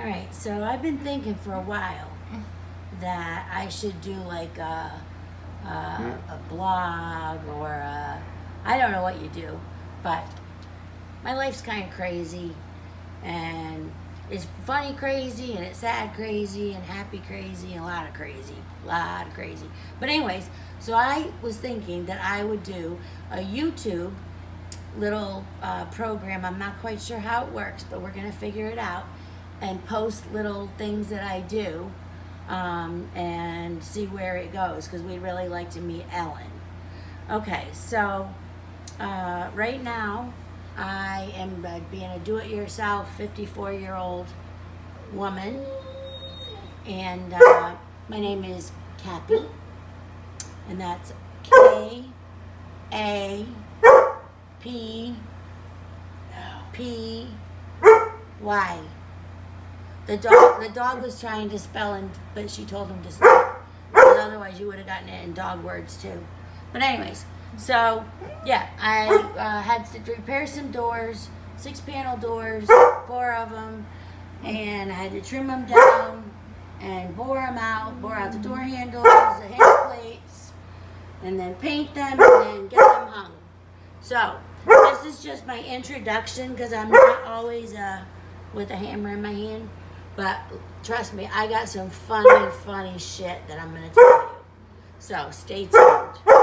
All right, so I've been thinking for a while that I should do like a, a, a blog or a, I don't know what you do, but my life's kind of crazy and it's funny crazy and it's sad crazy and happy crazy and a lot of crazy, a lot of crazy. But anyways, so I was thinking that I would do a YouTube little uh, program. I'm not quite sure how it works, but we're gonna figure it out and post little things that I do um, and see where it goes because we'd really like to meet Ellen. Okay, so uh, right now I am uh, being a do-it-yourself 54 year old woman and uh, my name is Kappy and that's K A P P Y. The dog the dog was trying to spell and but she told him to stop. Because otherwise you would have gotten it in dog words too. But anyways, so yeah, I uh, had to repair some doors, six panel doors, four of them, and I had to trim them down and bore them out, bore out the door handles, the hand plates, and then paint them and then get them hung. So this is just my introduction because I'm not always uh, with a hammer in my hand. But trust me, I got some funny, funny shit that I'm going to tell you. So stay tuned.